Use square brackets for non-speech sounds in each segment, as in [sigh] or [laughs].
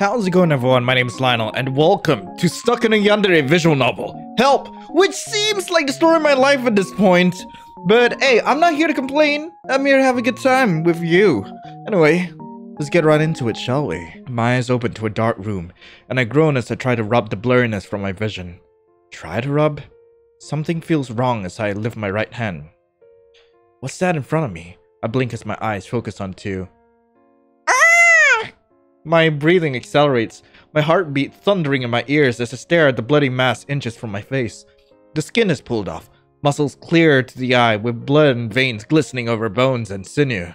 How's it going everyone? My name is Lionel and welcome to Stuck in a Yandere visual novel. Help! Which seems like the story of my life at this point. But hey, I'm not here to complain. I'm here to have a good time with you. Anyway, let's get right into it, shall we? My eyes open to a dark room, and I groan as I try to rub the blurriness from my vision. Try to rub? Something feels wrong as I lift my right hand. What's that in front of me? I blink as my eyes focus on two. My breathing accelerates, my heartbeat thundering in my ears as I stare at the bloody mass inches from my face. The skin is pulled off, muscles clear to the eye with blood and veins glistening over bones and sinew.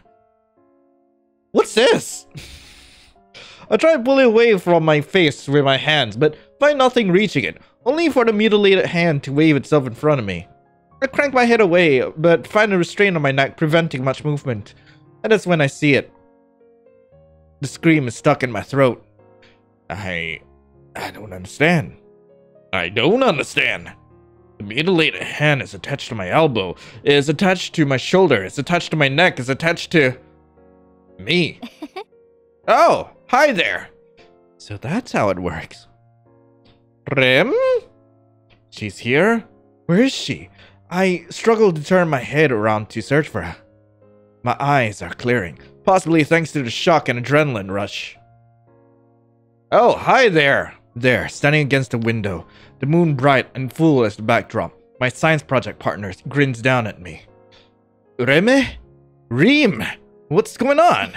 What's this? [laughs] I try to pull it away from my face with my hands, but find nothing reaching it, only for the mutilated hand to wave itself in front of me. I crank my head away, but find a restraint on my neck preventing much movement. And that's when I see it. The scream is stuck in my throat. I... I don't understand. I don't understand. The mutilated hand is attached to my elbow, is attached to my shoulder, is attached to my neck, is attached to... me. [laughs] oh, hi there. So that's how it works. Rem? She's here? Where is she? I struggle to turn my head around to search for her. My eyes are clearing, possibly thanks to the shock and adrenaline rush. Oh, hi there! There, standing against the window, the moon bright and full as the backdrop, my science project partner grins down at me. Reme? Reem! What's going on?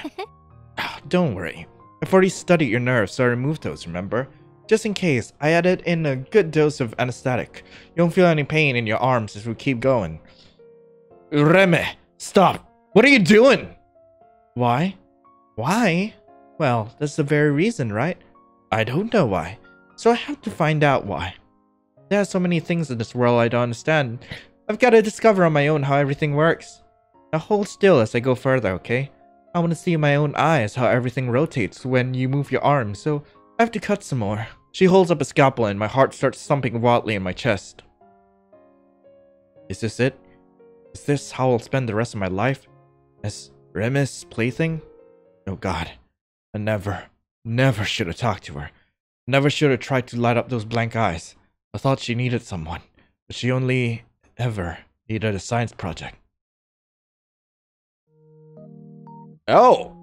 oh, [laughs] don't worry. I've already studied your nerves, so I removed those, remember? Just in case, I added in a good dose of anesthetic. You won't feel any pain in your arms as we keep going. Reme, stop! What are you doing? Why? Why? Well, that's the very reason, right? I don't know why. So I have to find out why. There are so many things in this world I don't understand. I've got to discover on my own how everything works. Now hold still as I go further, okay? I want to see in my own eyes how everything rotates when you move your arm, so I have to cut some more. She holds up a scalpel and my heart starts thumping wildly in my chest. Is this it? Is this how I'll spend the rest of my life? As Remis' plaything? Oh god. I never, never should have talked to her. Never should have tried to light up those blank eyes. I thought she needed someone, but she only ever needed a science project. Oh!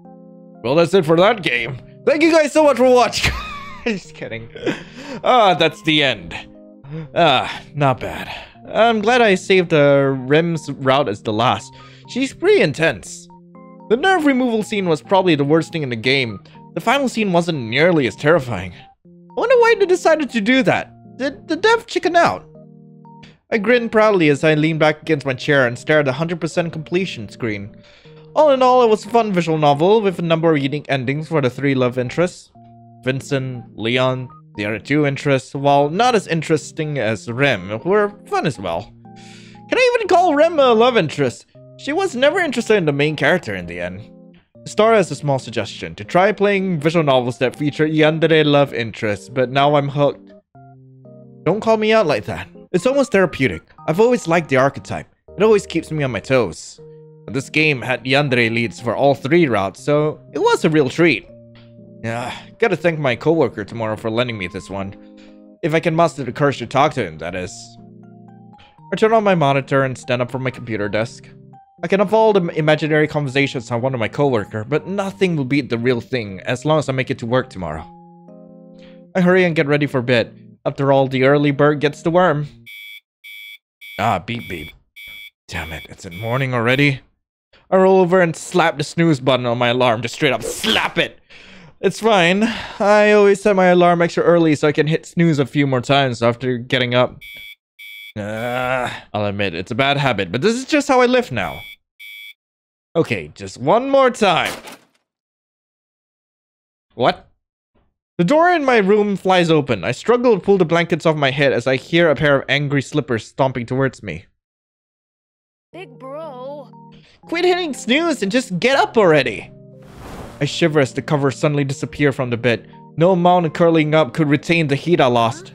Well, that's it for that game. Thank you guys so much for watching. [laughs] Just kidding. Ah, that's the end. Ah, not bad. I'm glad I saved the Rem's route as the last. She's pretty intense. The nerve removal scene was probably the worst thing in the game. The final scene wasn't nearly as terrifying. I wonder why they decided to do that. Did the dev chicken out? I grinned proudly as I leaned back against my chair and stared at the 100% completion screen. All in all, it was a fun visual novel with a number of unique endings for the three love interests. Vincent, Leon, the other two interests, while not as interesting as Rem, were fun as well. Can I even call Rem a love interest? She was never interested in the main character in the end. Star has a small suggestion to try playing visual novels that feature yandere love interests, but now I'm hooked. Don't call me out like that. It's almost therapeutic. I've always liked the archetype. It always keeps me on my toes. This game had yandere leads for all three routes, so it was a real treat. Yeah, gotta thank my coworker tomorrow for lending me this one. If I can muster the courage to talk to him, that is. I turn on my monitor and stand up from my computer desk. I can have all the imaginary conversations I want with my coworker, but nothing will beat the real thing as long as I make it to work tomorrow. I hurry and get ready for bed. After all, the early bird gets the worm. Ah, beep beep. Damn it, it's in morning already. I roll over and slap the snooze button on my alarm, just straight up slap it. It's fine. I always set my alarm extra early so I can hit snooze a few more times after getting up. Uh, I'll admit, it's a bad habit, but this is just how I live now. Okay, just one more time. What? The door in my room flies open. I struggle to pull the blankets off my head as I hear a pair of angry slippers stomping towards me. Big bro. Quit hitting snooze and just get up already. I shiver as the covers suddenly disappear from the bed. No amount of curling up could retain the heat I lost.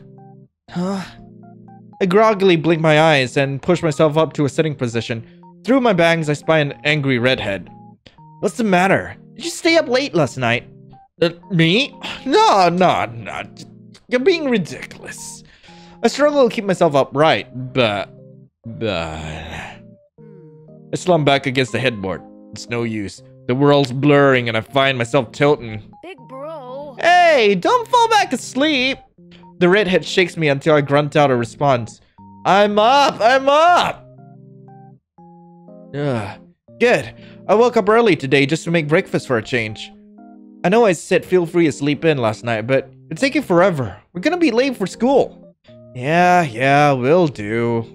Huh? I groggily blink my eyes and push myself up to a sitting position. Through my bangs, I spy an angry redhead. What's the matter? Did you stay up late last night? Uh, me? No, no, no. You're being ridiculous. I struggle to keep myself upright, but... But... I slump back against the headboard. It's no use. The world's blurring and I find myself tilting. Big bro. Hey, don't fall back asleep. The redhead shakes me until I grunt out a response. I'm up, I'm up. Ugh. Good. I woke up early today just to make breakfast for a change. I know I said feel free to sleep in last night, but it's taking forever. We're gonna be late for school. Yeah, yeah, will do.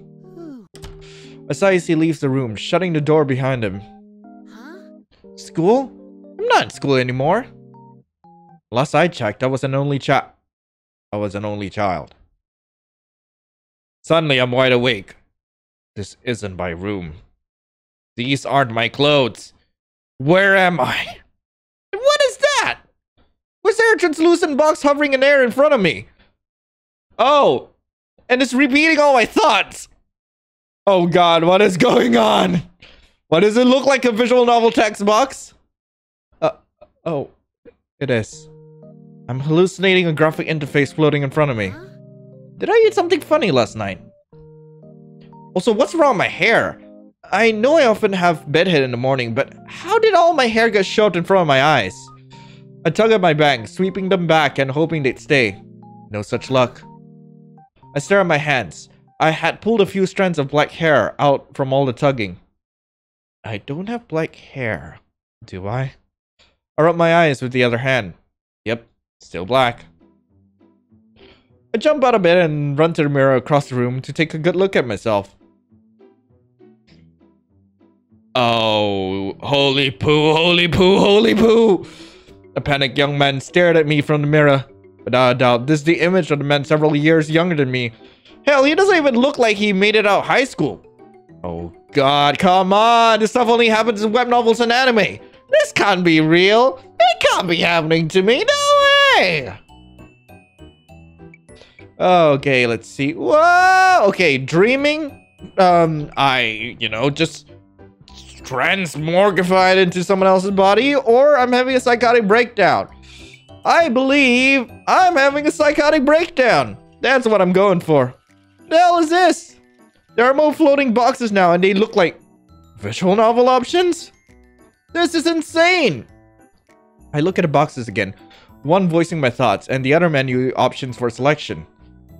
Asaisi leaves the room, shutting the door behind him. Huh? School? I'm not in school anymore. Last I checked, I was an only child. I was an only child. Suddenly, I'm wide awake. This isn't my room. These aren't my clothes. Where am I? What is that? Was there a translucent box hovering in air in front of me? Oh, and it's repeating all my thoughts. Oh god, what is going on? What does it look like a visual novel text box? Uh, oh, it is. I'm hallucinating a graphic interface floating in front of me. Did I eat something funny last night? Also, what's wrong with my hair? I know I often have bedhead in the morning, but how did all my hair get shoved in front of my eyes? I tug at my bangs, sweeping them back and hoping they'd stay. No such luck. I stare at my hands. I had pulled a few strands of black hair out from all the tugging. I don't have black hair, do I? I rub my eyes with the other hand. Still black. I jump out of bed and run to the mirror across the room to take a good look at myself. Oh, holy poo, holy poo, holy poo! A panicked young man stared at me from the mirror. Without a doubt, this is the image of the man several years younger than me. Hell, he doesn't even look like he made it out of high school. Oh god, come on! This stuff only happens in web novels and anime. This can't be real. It can't be happening to me. No way! Okay, let's see. Whoa! Okay, dreaming. Um, I, you know, just transmorgified into someone else's body, or I'm having a psychotic breakdown. I believe I'm having a psychotic breakdown. That's what I'm going for. The hell is this? There are more floating boxes now, and they look like visual novel options. This is insane. I look at the boxes again, one voicing my thoughts, and the other menu options for selection.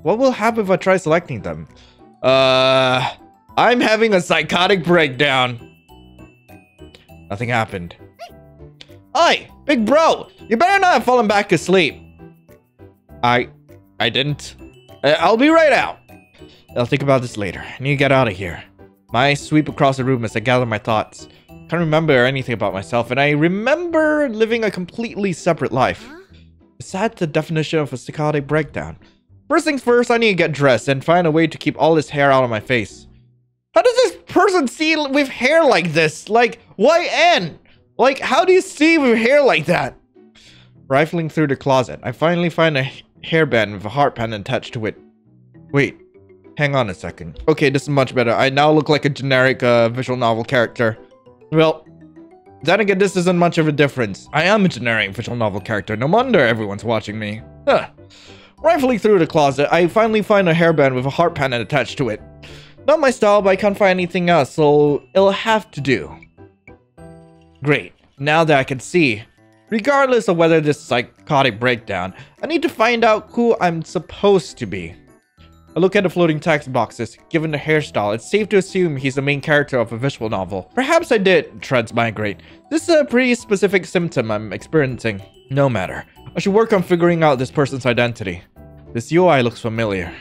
What will happen if I try selecting them? Uh, I'm having a psychotic breakdown. Nothing happened. Oi, big bro, you better not have fallen back asleep. I, I didn't. Uh, I'll be right out. I'll think about this later. I need to get out of here. My sweep across the room as I gather my thoughts. Can't remember anything about myself, and I remember living a completely separate life. That the definition of a psychotic breakdown? First things first, I need to get dressed and find a way to keep all this hair out of my face. How does this person see with hair like this? Like, why N? Like, how do you see with hair like that? Rifling through the closet, I finally find a hairband with a heart pendant attached to it. Wait, hang on a second. Okay, this is much better. I now look like a generic uh, visual novel character. Well, then again, this isn't much of a difference. I am a generic visual novel character. No wonder everyone's watching me. Huh. Rifling through the closet, I finally find a hairband with a heart pendant attached to it. Not my style, but I can't find anything else, so it'll have to do. Great. Now that I can see, regardless of whether this psychotic breakdown, I need to find out who I'm supposed to be. I look at the floating text boxes. Given the hairstyle, it's safe to assume he's the main character of a visual novel. Perhaps I did transmigrate. This is a pretty specific symptom I'm experiencing. No matter. I should work on figuring out this person's identity. This UI looks familiar.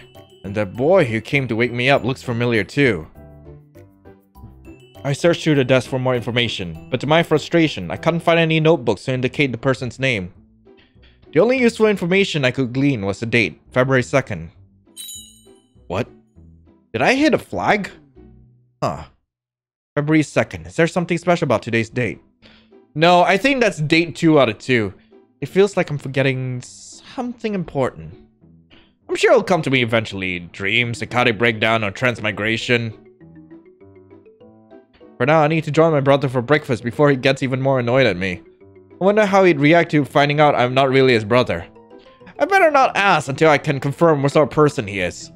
And the boy who came to wake me up looks familiar too. I searched through the desk for more information, but to my frustration, I couldn't find any notebooks to indicate the person's name. The only useful information I could glean was the date, February 2nd. What? Did I hit a flag? Huh. February 2nd. Is there something special about today's date? No, I think that's date 2 out of 2. It feels like I'm forgetting something important. I'm sure it'll come to me eventually. Dream, psychotic breakdown, or transmigration. For now, I need to join my brother for breakfast before he gets even more annoyed at me. I wonder how he'd react to finding out I'm not really his brother. I better not ask until I can confirm what sort of person he is.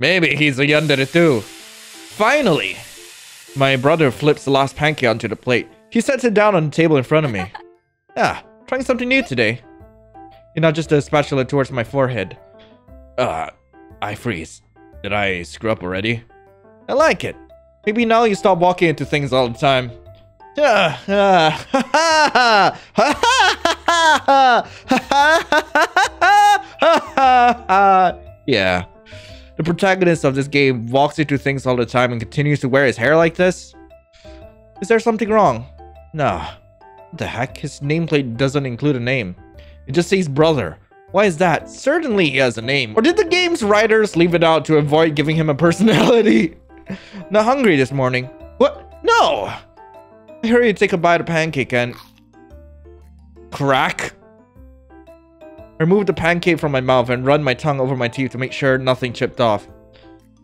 Maybe he's a yandere too. Finally! My brother flips the last pancake onto the plate. He sets it down on the table in front of me. ah, trying something new today. He just a spatula towards my forehead. Uh, I freeze. Did I screw up already? I like it. Maybe now you stop walking into things all the time. yeah. The protagonist of this game walks into things all the time and continues to wear his hair like this? Is there something wrong? No. What the heck? His nameplate doesn't include a name. It just says brother. Why is that? Certainly he has a name. Or did the game's writers leave it out to avoid giving him a [laughs] personality? Not hungry this morning. What? No! I hurry to take a bite of pancake and... Crack? Remove the pancake from my mouth and run my tongue over my teeth to make sure nothing chipped off.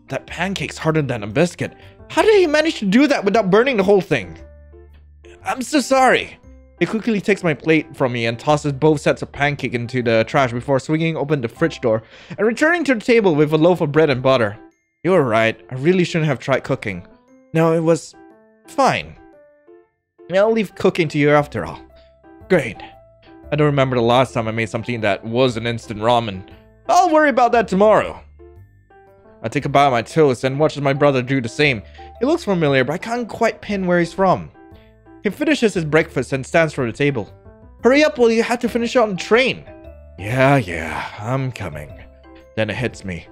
That pancake's harder than a biscuit. How did he manage to do that without burning the whole thing? I'm so sorry. He quickly takes my plate from me and tosses both sets of pancake into the trash before swinging open the fridge door and returning to the table with a loaf of bread and butter. You're right, I really shouldn't have tried cooking. No, it was... fine. I'll leave cooking to you after all. Great. I don't remember the last time I made something that was an instant ramen. I'll worry about that tomorrow. I take a bite of my toast and watch my brother do the same. He looks familiar, but I can't quite pin where he's from. He finishes his breakfast and stands for the table. Hurry up while you have to finish on the train. Yeah, yeah, I'm coming. Then it hits me.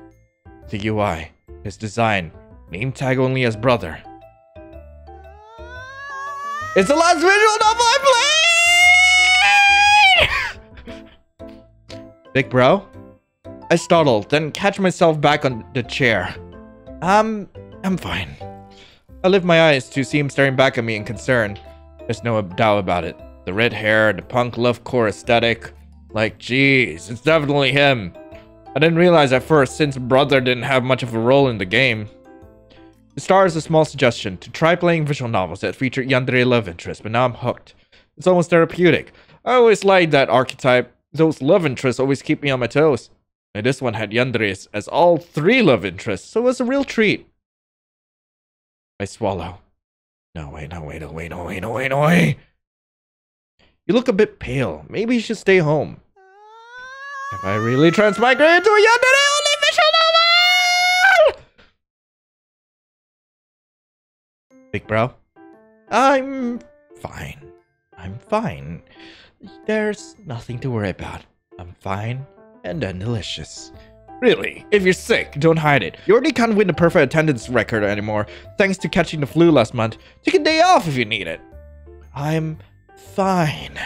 The UI, his design, name tag only as brother. It's the last visual novel I Big bro? I startle, then catch myself back on the chair. Um, I'm fine. I lift my eyes to see him staring back at me in concern. There's no doubt about it. The red hair, the punk love core aesthetic. Like, jeez, it's definitely him. I didn't realize at first since brother didn't have much of a role in the game. The star is a small suggestion to try playing visual novels that feature yandere love interest, but now I'm hooked. It's almost therapeutic. I always liked that archetype. Those love interests always keep me on my toes. And this one had yanderes as all three love interests, so it was a real treat. I swallow. No, wait, no, wait, no, wait, no, wait, no, wait, no, wait. You look a bit pale. Maybe you should stay home. Have I really transmigrated to a yandere only visual novel? Big bro? I'm fine. I'm fine. There's nothing to worry about. I'm fine and then delicious. Really, if you're sick, don't hide it. You already can't win the perfect attendance record anymore, thanks to catching the flu last month. Take a day off if you need it. I'm fine.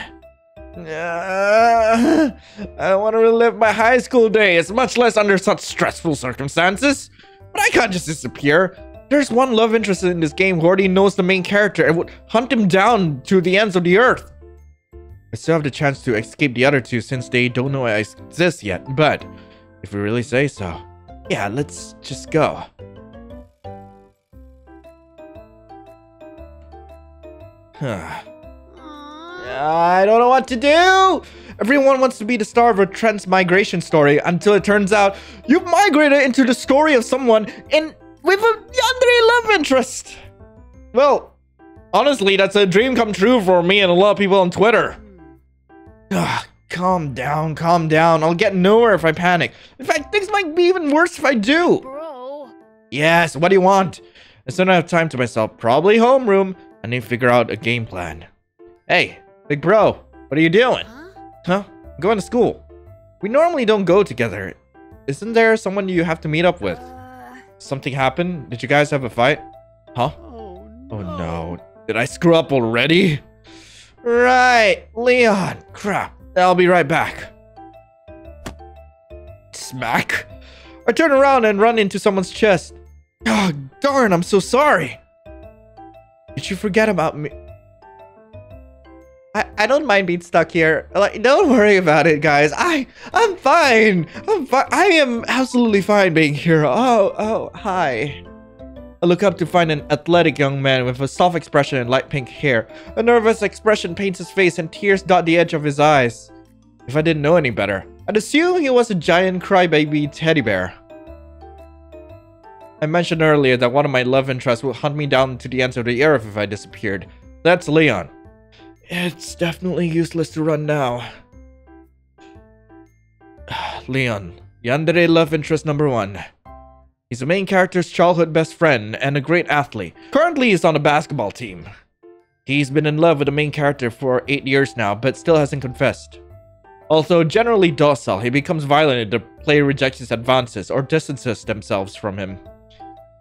Uh, I want to relive my high school days, much less under such stressful circumstances. But I can't just disappear. There's one love interest in this game who already knows the main character and would hunt him down to the ends of the earth. I still have the chance to escape the other two since they don't know I exist yet, but if we really say so, yeah, let's just go. I don't know what to do! Everyone wants to be the star of a transmigration story until it turns out you've migrated into the story of someone in with a yandere love interest. Well, honestly, that's a dream come true for me and a lot of people on Twitter. Ugh, calm down, calm down. I'll get nowhere if I panic. In fact, things might be even worse if I do. Bro. Yes, what do you want? I still don't have time to myself, probably homeroom, I need to figure out a game plan. Hey, big bro, what are you doing? Huh? Huh? I'm going to school. We normally don't go together. Isn't there someone you have to meet up with? Uh, Something happened? Did you guys have a fight? Huh? oh, Oh no. Did I screw up already? Right, Leon. Crap. I'll be right back. Smack. I turn around and run into someone's chest. Oh, darn, I'm so sorry. Did you forget about me? I, I don't mind being stuck here. Like, don't worry about it, guys. I I'm fine. I'm fine. I am absolutely fine being here. Oh, oh, hi. I look up to find an athletic young man with a soft expression and light pink hair. A nervous expression paints his face and tears dot the edge of his eyes. If I didn't know any better, I'd assume he was a giant crybaby teddy bear. I mentioned earlier that one of my love interests would hunt me down to the ends of the earth if I disappeared. That's Leon. It's definitely useless to run now. [sighs] Leon, Yandere love interest number one. He's the main character's childhood best friend and a great athlete. Currently, he's on the basketball team. He's been in love with the main character for 8 years now, but still hasn't confessed. Although generally docile, he becomes violent if the player rejects his advances or distances themselves from him.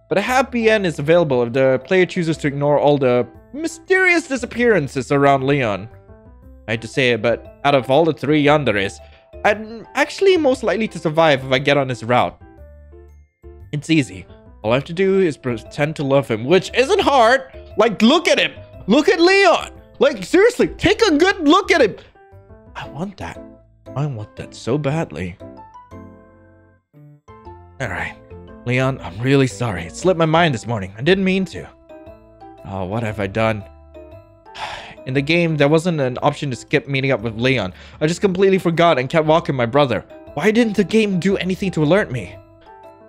But a happy end is available if the player chooses to ignore all the mysterious disappearances around Leon. I hate to say it, but out of all the three yanderes, I'm actually most likely to survive if I get on his route. It's easy. All I have to do is pretend to love him, which isn't hard. Like, look at him. Look at Leon. Like, seriously, take a good look at him. I want that. I want that so badly. Alright. Leon, I'm really sorry. It slipped my mind this morning. I didn't mean to. Oh, what have I done? [sighs] In the game, there wasn't an option to skip meeting up with Leon. I just completely forgot and kept walking my brother. Why didn't the game do anything to alert me?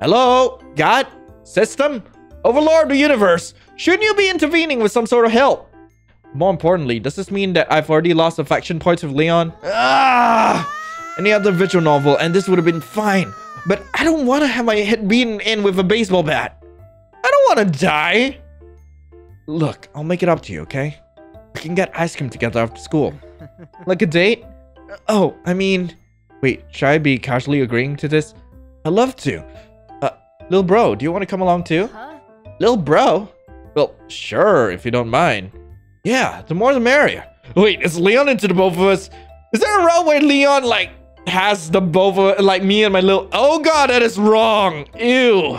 Hello? God? System? Overlord of the universe? Shouldn't you be intervening with some sort of help? More importantly, does this mean that I've already lost affection points with Leon? Ah! Any other visual novel and this would have been fine. But I don't want to have my head beaten in with a baseball bat. I don't want to die. Look, I'll make it up to you, okay? We can get ice cream together after school. [laughs] like a date? Oh, I mean... Wait, should I be casually agreeing to this? I'd love to. Little bro, do you want to come along too? Huh? Little bro? Well, sure, if you don't mind. Yeah, the more the merrier. Wait, is Leon into the both of us? Is there a route where Leon, like, has the both of like me and my little... Oh god, that is wrong. Ew.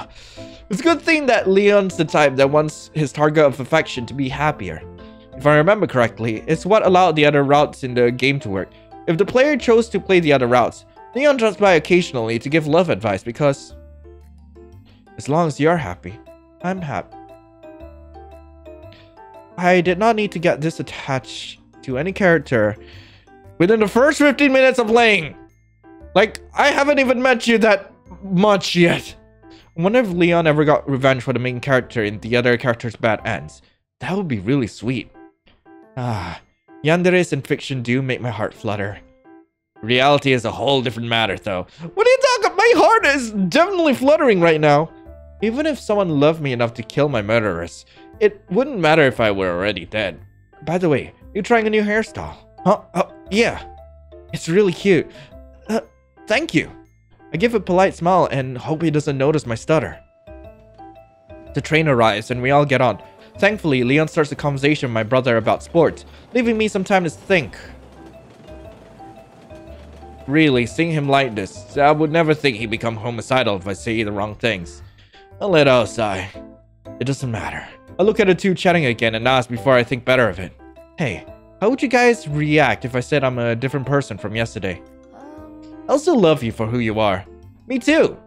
It's a good thing that Leon's the type that wants his target of affection to be happier. If I remember correctly, it's what allowed the other routes in the game to work. If the player chose to play the other routes, Leon drops by occasionally to give love advice because... As long as you're happy, I'm happy. I did not need to get this attached to any character within the first 15 minutes of playing. Like, I haven't even met you that much yet. I wonder if Leon ever got revenge for the main character in the other character's bad ends. That would be really sweet. Ah, yanderes in fiction do make my heart flutter. Reality is a whole different matter, though. What are you talking? About? My heart is definitely fluttering right now. Even if someone loved me enough to kill my murderess, it wouldn't matter if I were already dead. By the way, you're trying a new hairstyle? Huh? Oh, yeah. It's really cute. Uh, thank you. I give a polite smile and hope he doesn't notice my stutter. The train arrives and we all get on. Thankfully, Leon starts a conversation with my brother about sports, leaving me some time to think. Really, seeing him like this, I would never think he'd become homicidal if I say the wrong things. I let out a sigh. It doesn't matter. I look at the two chatting again and ask before I think better of it. Hey, how would you guys react if I said I'm a different person from yesterday? I'll still love you for who you are. Me too.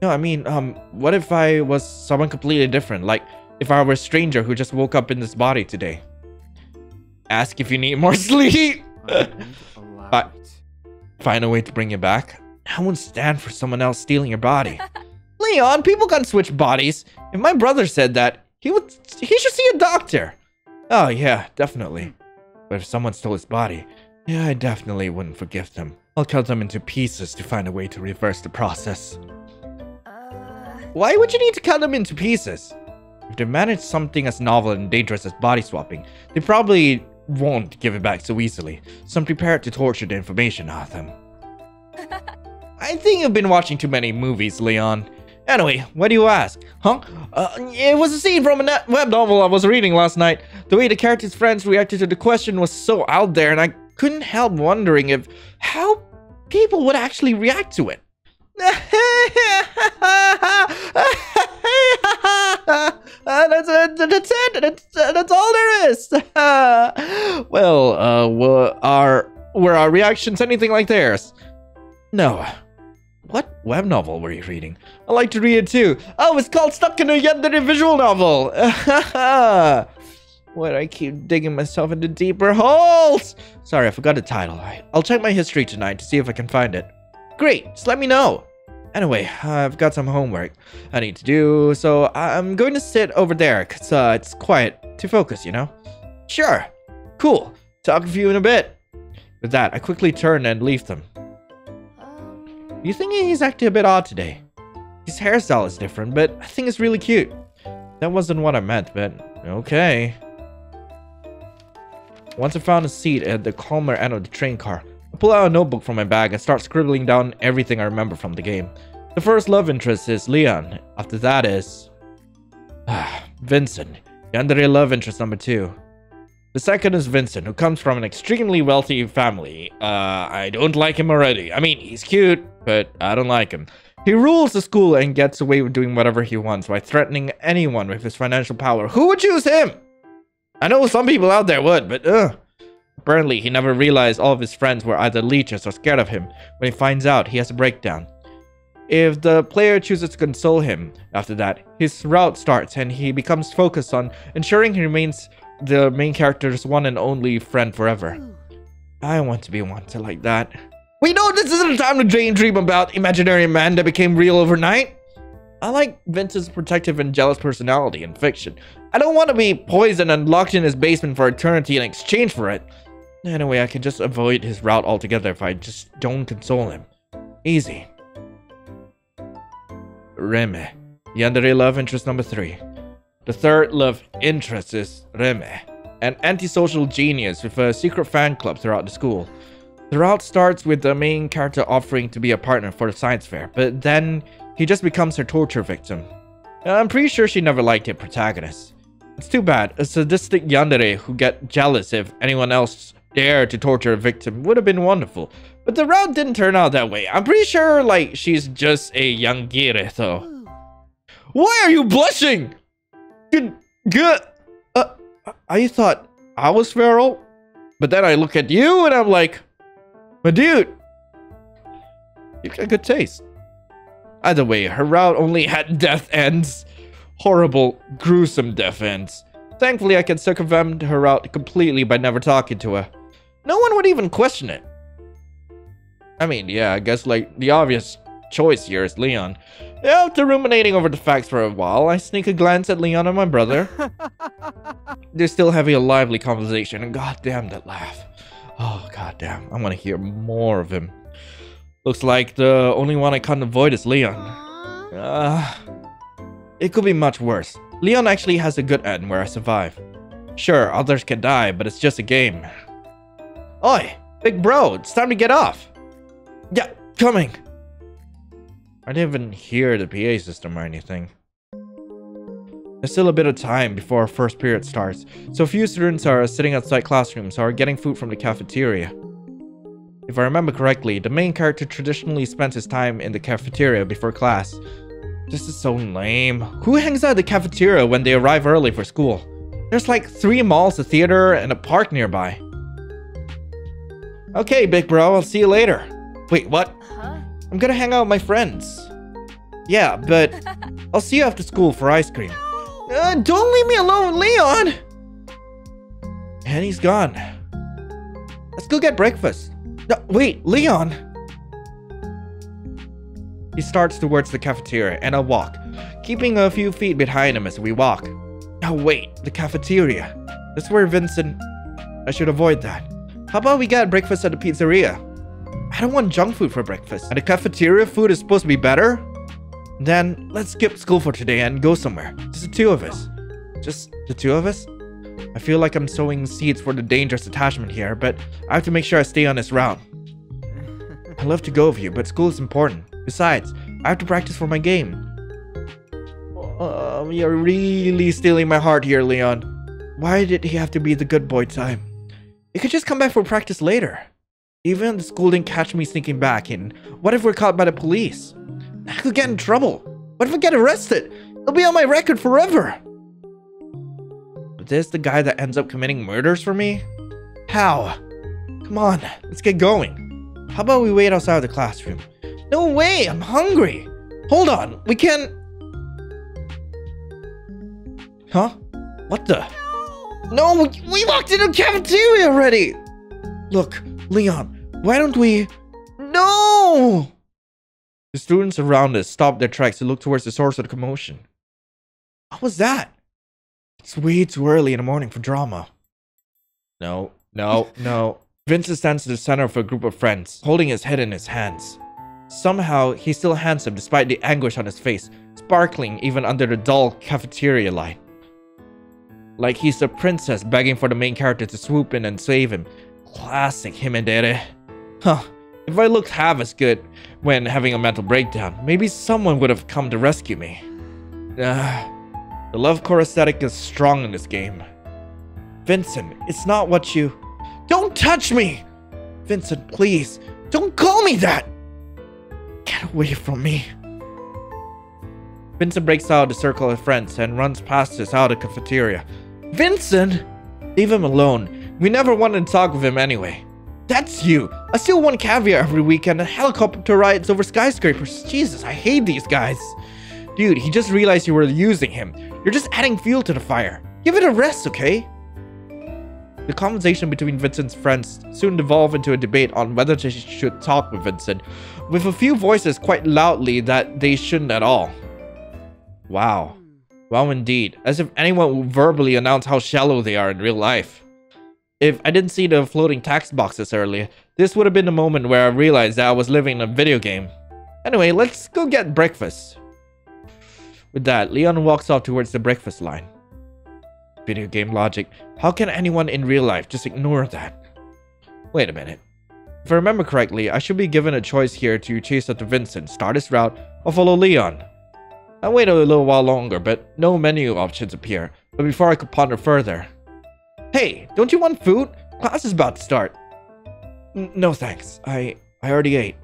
No, I mean, um, what if I was someone completely different? Like, if I were a stranger who just woke up in this body today? Ask if you need more [laughs] sleep. But- Find a way to bring you back. I won't stand for someone else stealing your body. [laughs] Leon, people can switch bodies. If my brother said that, he would he should see a doctor. Oh yeah, definitely. But if someone stole his body, yeah, I definitely wouldn't forgive them. I'll cut them into pieces to find a way to reverse the process. uh, Why would you need to cut them into pieces? If they manage something as novel and dangerous as body swapping, they probably won't give it back so easily, so I'm prepared to torture the information out of them. [laughs] I think you've been watching too many movies, Leon. Anyway, why do you ask? Huh? Uh, it was a scene from a web novel I was reading last night. The way the character's friends reacted to the question was so out there, and I couldn't help wondering if how people would actually react to it. [laughs] that's, it, that's it. That's, that's all there is. [laughs] well, uh, were our were our reactions anything like theirs? No. What web novel were you reading? I like to read it too. Oh, it's called Stuck in a Yandere visual novel. [laughs] Do I keep digging myself into deeper holes? Sorry, I forgot the title. I'll check my history tonight to see if I can find it. Great, just let me know. Anyway, I've got some homework I need to do, so I'm going to sit over there because uh, it's quiet to focus, you know? Sure. Cool. Talk to you in a bit. With that, I quickly turn and leave them. You think he's acting a bit odd today? His hairstyle is different, but I think it's really cute. That wasn't what I meant, but okay. Once I found a seat at the calmer end of the train car, I pull out a notebook from my bag and start scribbling down everything I remember from the game. The first love interest is Leon. After that is... [sighs] Vincent. Yandere love interest number two. The second is Vincent, who comes from an extremely wealthy family. Uh, I don't like him already. I mean, he's cute, but I don't like him. He rules the school and gets away with doing whatever he wants by threatening anyone with his financial power. Who would choose him? I know some people out there would, but uh. Apparently, he never realized all of his friends were either leeches or scared of him. When he finds out, he has a breakdown. If the player chooses to console him after that, his route starts and he becomes focused on ensuring he remains the main character's one and only friend forever. I want to be wanted like that. We know this isn't a time to daydream about imaginary man that became real overnight. I like Vince's protective and jealous personality in fiction. I don't want to be poisoned and locked in his basement for eternity in exchange for it. Anyway, I can just avoid his route altogether if I just don't console him. Easy. Reme. Yandere love interest number three. The third love interest is Reme, an antisocial genius with a secret fan club throughout the school. The route starts with the main character offering to be a partner for the science fair, but then he just becomes her torture victim. I'm pretty sure she never liked her protagonist. It's too bad. A sadistic yandere who get jealous if anyone else dared to torture a victim would have been wonderful. But the route didn't turn out that way. I'm pretty sure, like, she's just a yangire, though. Why are you blushing? Good, good. Uh, I thought I was feral, but then I look at you and I'm like, my dude, you got good taste. Either way, her route only had [laughs] death ends. Horrible, gruesome death ends. Thankfully, I can circumvent her route completely by never talking to her. No one would even question it. I mean, yeah, I guess like the obvious choice here is Leon. After ruminating over the facts for a while, I sneak a glance at Leon and my brother. [laughs] They're still having a lively conversation, and goddamn that laugh. Oh, goddamn, I want to hear more of him. Looks like the only one I can't avoid is Leon. Uh, it could be much worse. Leon actually has a good end where I survive. Sure, others can die, but it's just a game. Oi, big bro, it's time to get off. Yeah, coming. I didn't even hear the PA system or anything. There's still a bit of time before our first period starts, so a few students are sitting outside classrooms or getting food from the cafeteria. If I remember correctly, the main character traditionally spends his time in the cafeteria before class. This is so lame. Who hangs out at the cafeteria when they arrive early for school? There's like three malls, a theater, and a park nearby. Okay, big bro, I'll see you later. Wait, what? I'm gonna hang out with my friends. Yeah, but [laughs] I'll see you after school for ice cream. Uh, don't leave me alone, Leon! And he's gone. Let's go get breakfast. No, wait, Leon! He starts towards the cafeteria, and I walk, keeping a few feet behind him as we walk. Oh, wait, the cafeteria. That's where Vincent. I should avoid that. How about we get breakfast at the pizzeria? I don't want junk food for breakfast. And the cafeteria food is supposed to be better? Then let's skip school for today and go somewhere. Just the two of us. Just the two of us? I feel like I'm sowing seeds for the dangerous attachment here, but I have to make sure I stay on this route. [laughs] I love to go with you, but school is important. Besides, I have to practice for my game. Um, you're really stealing my heart here, Leon. Why did he have to be the good boy time? You could just come back for practice later. Even the school didn't catch me sneaking back in. What if we're caught by the police? I could get in trouble. What if I get arrested? It'll be on my record forever. But this the guy that ends up committing murders for me? How? Come on, let's get going. How about we wait outside of the classroom? No way, I'm hungry. Hold on, we can... Huh? What the? No, we, we walked into the cafeteria already! Look, Leon, why don't we... No! The students around us stopped their tracks to look towards the source of the commotion. What was that? It's way too early in the morning for drama. No, no, no. Vincent stands in the center of a group of friends, holding his head in his hands. Somehow, he's still handsome despite the anguish on his face, sparkling even under the dull cafeteria light. Like he's a princess begging for the main character to swoop in and save him. Classic Himedere. Huh. If I looked half as good when having a mental breakdown, maybe someone would have come to rescue me. Ah, the love core aesthetic is strong in this game. Vincent, it's not what you... Don't touch me! Vincent, please, don't call me that! Get away from me. Vincent breaks out of the circle of friends and runs past us out of the cafeteria. Vincent! Leave him alone. We never wanted to talk with him anyway. That's you! I still want caviar every weekend and helicopter rides over skyscrapers. Jesus, I hate these guys. Dude, he just realized you were using him. You're just adding fuel to the fire. Give it a rest, okay? The conversation between Vincent's friends soon devolved into a debate on whether they should talk with Vincent, with a few voices quite loudly that they shouldn't at all. Wow. Wow indeed, as if anyone would verbally announce how shallow they are in real life. If I didn't see the floating text boxes earlier, this would have been the moment where I realized that I was living in a video game. Anyway, let's go get breakfast. With that, Leon walks off towards the breakfast line. Video game logic. How can anyone in real life just ignore that? Wait a minute. If I remember correctly, I should be given a choice here to chase after Vincent, start his route, or follow Leon. I wait a little while longer, but no menu options appear. But before I could ponder further. Hey, don't you want food? Class is about to start. N no thanks. I I already ate.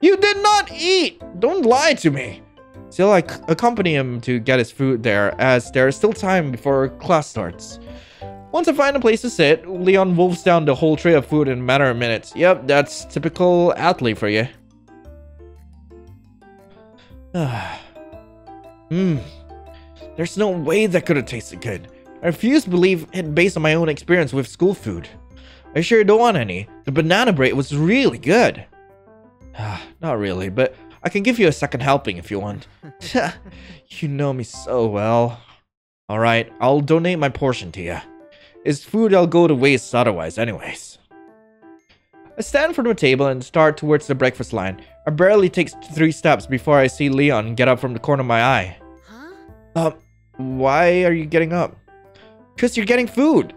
You did not eat! Don't lie to me! Still, I accompany him to get his food there, as there is still time before class starts. Once I find a place to sit, Leon wolves down the whole tray of food in a matter of minutes. Yep, that's typical athlete for you. Mmm. [sighs] There's no way that could have tasted good. I refuse to believe it based on my own experience with school food. I sure don't want any. The banana bread was really good. [sighs] Not really, but I can give you a second helping if you want. [laughs] [laughs] you know me so well. Alright, I'll donate my portion to you. It's food I'll go to waste otherwise anyways. I stand from the table and start towards the breakfast line. I barely take three steps before I see Leon get up from the corner of my eye. Huh? Um, why are you getting up? Because you're getting food.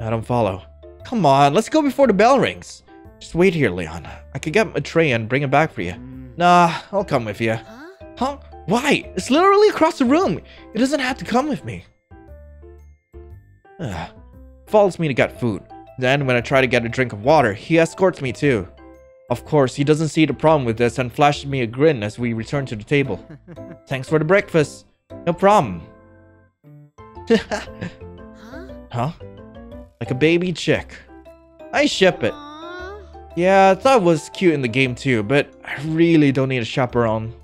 I don't follow. Come on, let's go before the bell rings. Just wait here, Leon. I could get a tray and bring it back for you. Nah, I'll come with you. Huh? Huh? Why? It's literally across the room. It doesn't have to come with me. Ugh. Follows me to get food. Then, when I try to get a drink of water, he escorts me too. Of course, he doesn't see the problem with this and flashes me a grin as we return to the table. [laughs] Thanks for the breakfast. No problem. Huh? [laughs] huh? Like a baby chick. I ship it. Aw. Yeah, I thought it was cute in the game too, but I really don't need a chaperone.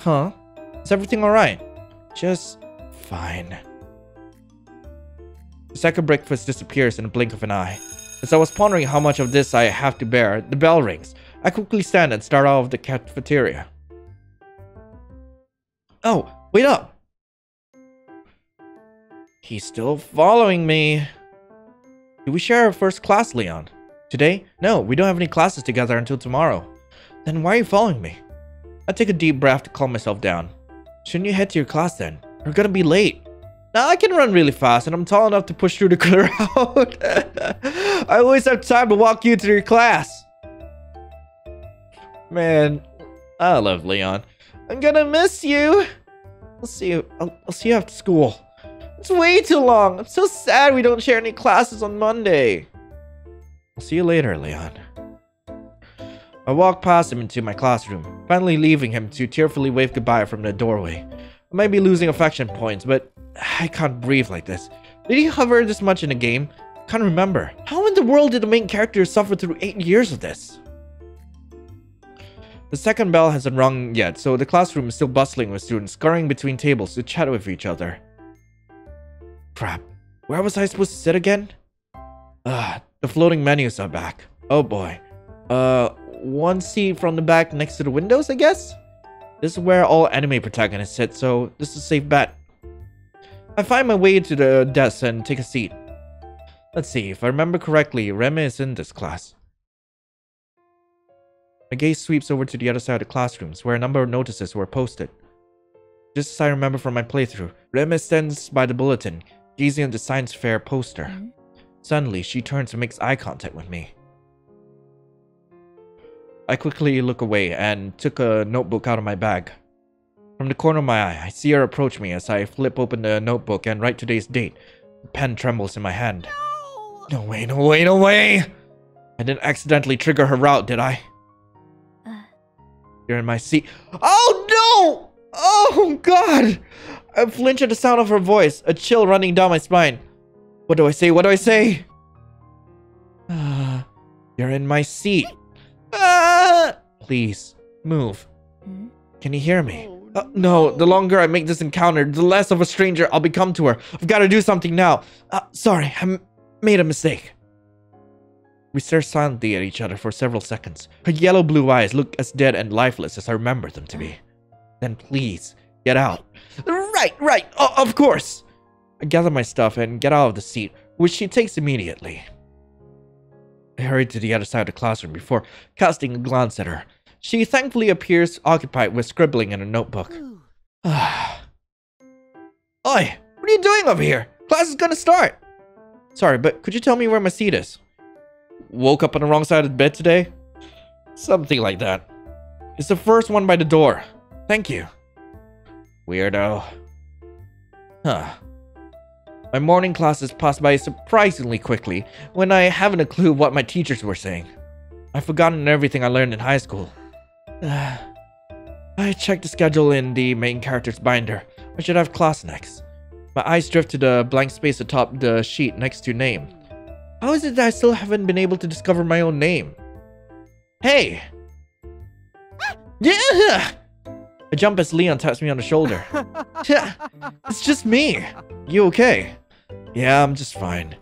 Huh? Is everything alright? Just fine. The second breakfast disappears in a blink of an eye. As I was pondering how much of this I have to bear, the bell rings. I quickly stand and start out of the cafeteria. Oh, wait up! He's still following me. Do we share a first class, Leon? Today? No, we don't have any classes together until tomorrow. Then why are you following me? I take a deep breath to calm myself down. Shouldn't you head to your class then? We're gonna be late. Now I can run really fast and I'm tall enough to push through the [laughs] crowd. [laughs] I always have time to walk you to your class. Man, I love Leon. I'm gonna miss you. I'll see you. I'll, I'll see you after school. It's way too long. I'm so sad we don't share any classes on Monday. I'll see you later, Leon. I walk past him into my classroom, finally leaving him to tearfully wave goodbye from the doorway. I might be losing affection points, but [sighs] I can't breathe like this. Did he hover this much in a game? Can't remember. How in the world did the main character suffer through 8 years of this? The second bell hasn't rung yet, so the classroom is still bustling with students scurrying between tables to chat with each other. Crap. Where was I supposed to sit again? Ah, the floating menus are back. Oh boy. Uh, one seat from the back next to the windows, I guess? This is where all anime protagonists sit, so this is a safe bet. I find my way to the desk and take a seat. Let's see, if I remember correctly, Reme is in this class. My gaze sweeps over to the other side of the classrooms, where a number of notices were posted. Just as I remember from my playthrough, Reme stands by the bulletin, gazing at the science fair poster. Mhm. Suddenly, she turns and makes eye contact with me. I quickly look away and took a notebook out of my bag. From the corner of my eye, I see her approach me as I flip open the notebook and write today's date. The pen trembles in my hand. No. No way, no way, no way! I didn't accidentally trigger her route, did I? You're in my seat. Oh no! Oh god! I flinch at the sound of her voice, a chill running down my spine. What do I say? What do I say? [sighs] You're in my seat. Ah! Please, move. Can you hear me? Uh, no, the longer I make this encounter, the less of a stranger I'll become to her. I've got to do something now. Uh, sorry, I made a mistake. We stare silently at each other for several seconds. Her yellow blue eyes look as dead and lifeless as I remember them to be. Then please, get out. Right, right, o- of course. I gather my stuff and get out of the seat, which she takes immediately. I hurry to the other side of the classroom before casting a glance at her. She thankfully appears occupied with scribbling in a notebook. [sighs] Oi, what are you doing over here? Class is gonna start. Sorry, but could you tell me where my seat is? Woke up on the wrong side of the bed today? Something like that. It's the first one by the door. Thank you. Weirdo. Huh. My morning classes passed by surprisingly quickly when I haven't a clue what my teachers were saying. I've forgotten everything I learned in high school. [sighs] I checked the schedule in the main character's binder. I should have class next. My eyes drift to the blank space atop the sheet next to name. How is it that I still haven't been able to discover my own name? Hey! Ah! Yeah! I jump as Leon taps me on the shoulder. [laughs] Yeah, it's just me. You okay? Yeah, I'm just fine.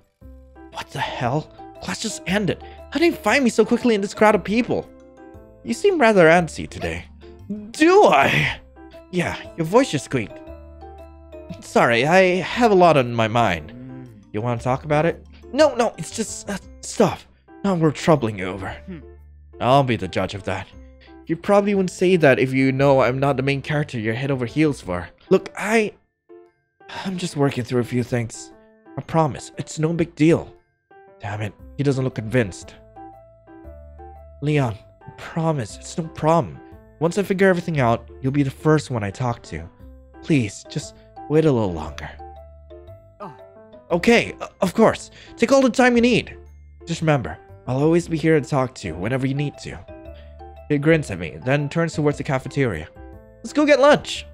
What the hell? Class just ended. How did you find me so quickly in this crowd of people? You seem rather antsy today. Do I? Yeah, your voice just squeaked. Sorry, I have a lot on my mind. You want to talk about it? No, no, it's just uh, stuff. Not worth troubling you over. Hmm. I'll be the judge of that. You probably wouldn't say that if you know I'm not the main character you're head over heels for. Look, I. I'm just working through a few things. I promise, it's no big deal. Damn it, he doesn't look convinced. Leon, I promise, it's no problem. Once I figure everything out, you'll be the first one I talk to. Please, just wait a little longer. Okay, of course. Take all the time you need. Just remember, I'll always be here to talk to you whenever you need to. He grins at me, then turns towards the cafeteria. Let's go get lunch.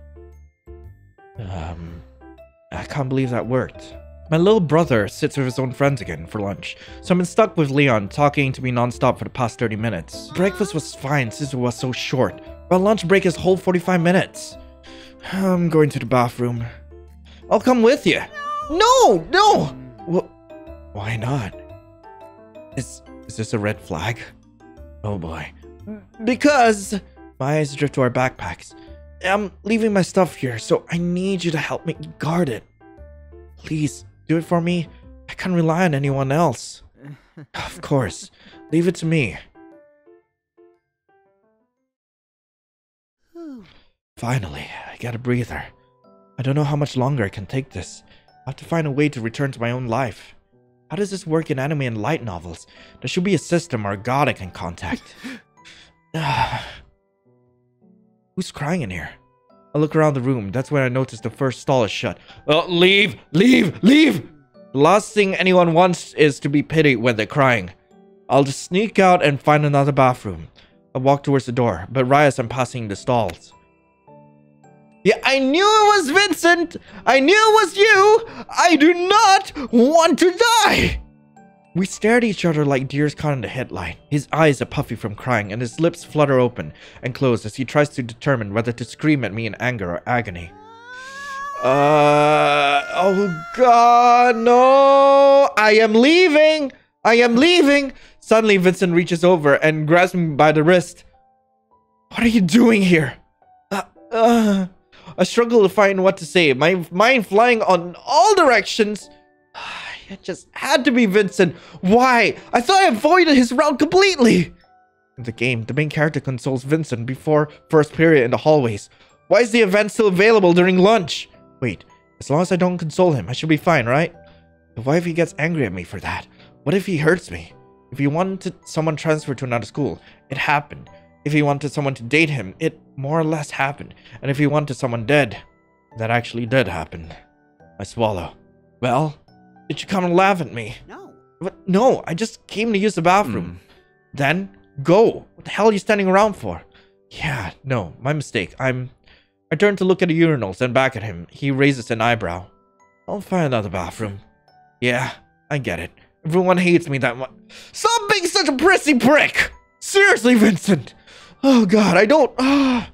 Um, I can't believe that worked. My little brother sits with his own friends again for lunch, so I've been stuck with Leon talking to me nonstop for the past 30 minutes. Breakfast was fine since it was so short, but lunch break is whole 45 minutes. [sighs] I'm going to the bathroom. I'll come with you. No, no. Wh- why not? Is is this a red flag? Oh boy. Because my eyes drift to our backpacks. I'm leaving my stuff here, so I need you to help me guard it. Please, do it for me. I can't rely on anyone else. [laughs] Of course. Leave it to me. Finally, I get a breather. I don't know how much longer I can take this. I have to find a way to return to my own life. How does this work in anime and light novels? There should be a system or a god I can contact. [sighs] Who's crying in here? I look around the room. That's when I notice the first stall is shut. Oh, leave! Leave! Leave! The last thing anyone wants is to be pitied when they're crying. I'll just sneak out and find another bathroom. I walk towards the door, but right I'm passing the stalls. Yeah, I knew it was Vincent! I knew it was you! I do not want to die! We stare at each other like deers caught in the headlight. His eyes are puffy from crying, and his lips flutter open and close as he tries to determine whether to scream at me in anger or agony. Uh, oh god, no! I am leaving! I am leaving! Suddenly, Vincent reaches over and grabs me by the wrist. What are you doing here? Uh, uh, I struggle to find what to say, my mind flying on all directions. [sighs] It just had to be Vincent. Why? I thought I avoided his route completely. In the game, the main character consoles Vincent before first period in the hallways. Why is the event still available during lunch? Wait, as long as I don't console him, I should be fine, right? But what if he gets angry at me for that? What if he hurts me? If he wanted someone transferred to another school, it happened. If he wanted someone to date him, it more or less happened. And if he wanted someone dead, that actually did happen. I swallow. Well, did you come and laugh at me? No. But no, I just came to use the bathroom. Hmm. Then go. What the hell are you standing around for? Yeah, no, my mistake. I'm. I turn to look at the urinals and back at him. He raises an eyebrow. I'll find another bathroom. Yeah, I get it. Everyone hates me that much. Stop being such a prissy prick! Seriously, Vincent! Oh god, I don't. Ah.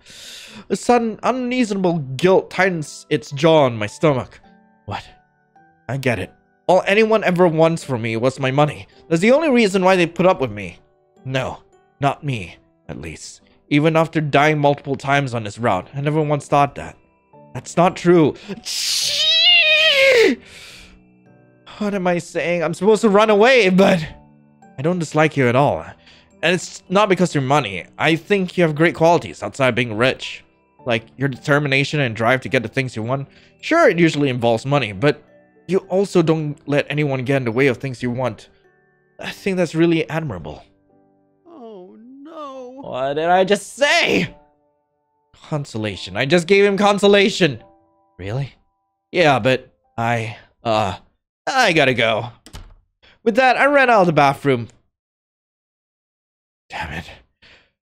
A sudden, unreasonable guilt tightens its jaw on my stomach. What? I get it. All anyone ever wants from me was my money. That's the only reason why they put up with me. No, not me, at least. Even after dying multiple times on this route, I never once thought that. That's not true. What am I saying? I'm supposed to run away, but I don't dislike you at all. And it's not because you're money. I think you have great qualities outside being rich. Like your determination and drive to get the things you want. Sure, it usually involves money, but you also don't let anyone get in the way of things you want. I think that's really admirable. Oh no. What did I just say? Consolation. I just gave him consolation. Really? Yeah, but I, uh, I gotta go. With that, I ran out of the bathroom. Damn it.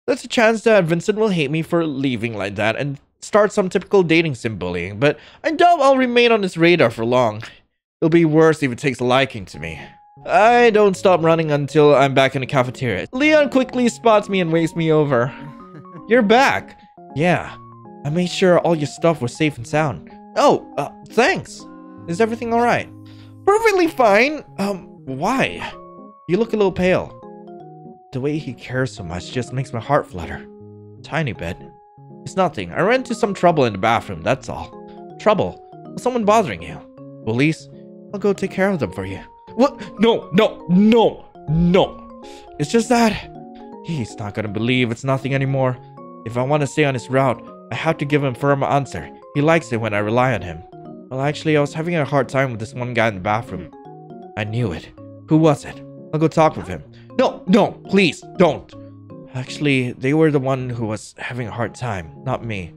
There's a chance that Vincent will hate me for leaving like that and start some typical dating sim bullying, but I doubt I'll remain on his radar for long. It'll be worse if it takes a liking to me. I don't stop running until I'm back in the cafeteria. Leon quickly spots me and waves me over. [laughs] You're back. Yeah. I made sure all your stuff was safe and sound. Oh, uh, thanks. Is everything alright? Perfectly fine. Um, why? You look a little pale. The way he cares so much just makes my heart flutter. Tiny bit. It's nothing. I ran into some trouble in the bathroom, that's all. Trouble? Someone bothering you? Police? I'll go take care of them for you. What? No, no, no, no. It's just that he's not gonna believe it's nothing anymore. If I want to stay on his route, I have to give him firm answer. He likes it when I rely on him. Well, actually, I was having a hard time with this one guy in the bathroom. I knew it. Who was it? I'll go talk with him. No, no, please, don't. Actually, they were the one who was having a hard time, not me.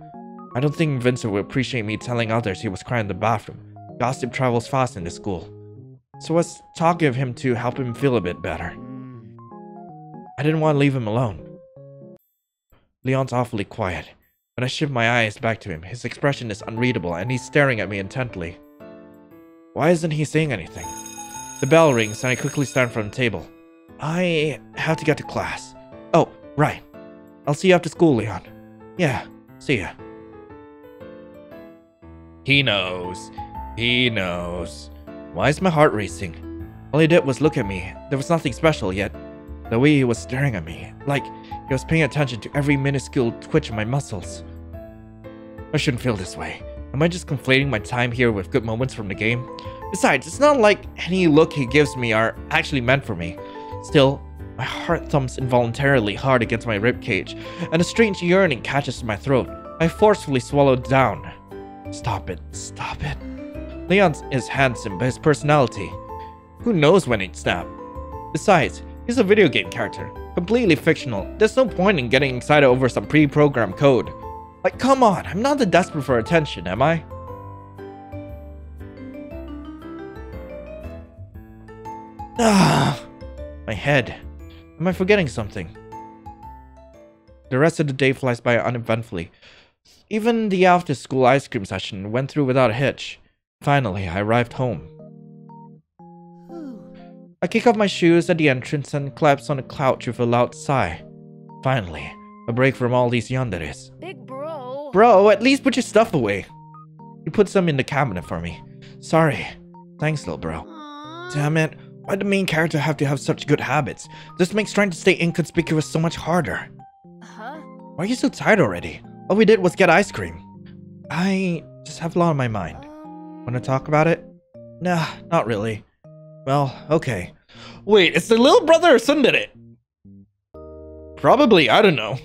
I don't think Vincent would appreciate me telling others he was crying in the bathroom. Gossip travels fast in this school. So let's talk of him to help him feel a bit better. I didn't want to leave him alone. Leon's awfully quiet. When I shift my eyes back to him, his expression is unreadable and he's staring at me intently. Why isn't he saying anything? The bell rings and I quickly stand from the table. I have to get to class. Oh, right. I'll see you after school, Leon. Yeah, see ya. He knows. He knows. Why is my heart racing? All he did was look at me. There was nothing special yet. The way he was staring at me, like he was paying attention to every minuscule twitch of my muscles. I shouldn't feel this way. Am I just conflating my time here with good moments from the game? Besides, it's not like any look he gives me are actually meant for me. Still, my heart thumps involuntarily hard against my ribcage, and a strange yearning catches my throat. I forcefully swallow it down. Stop it, stop it. Leon is handsome, but his personality. Who knows when he'd snap? Besides, he's a video game character, completely fictional. There's no point in getting excited over some pre-programmed code. Like, come on, I'm not that desperate for attention, am I? [sighs] Ah, my head. Am I forgetting something? The rest of the day flies by uneventfully. Even the after school ice cream session went through without a hitch. Finally, I arrived home. I kick off my shoes at the entrance and collapse on a couch with a loud sigh. Finally, a break from all these yanderes. Big bro. Bro, at least put your stuff away. He puts them in the cabinet for me. Sorry. Thanks, little bro. Aw. Damn it. Why'd the main character have to have such good habits? This makes trying to stay inconspicuous so much harder. Huh? Why are you so tired already? All we did was get ice cream. I just have a lot on my mind. Um, Wanna talk about it? Nah, not really. Well, okay. Wait, it's the little brother or son did it? Probably, I don't know.